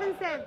Eleven seven.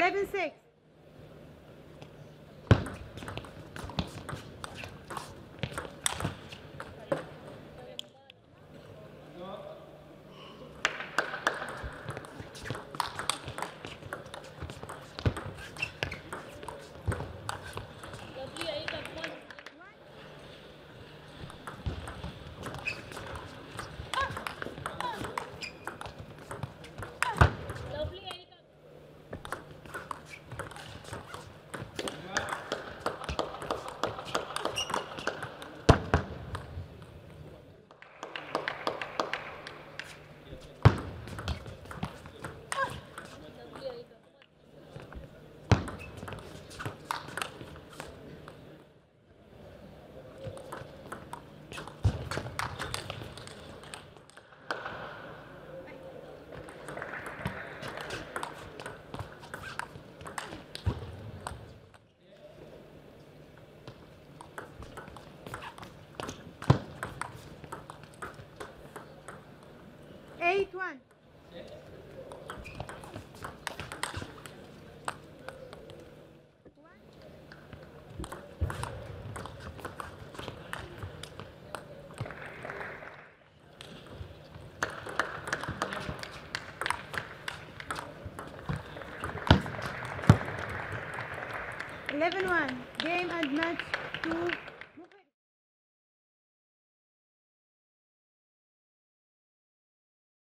11 6. eight one. Eleven one. Game and match two.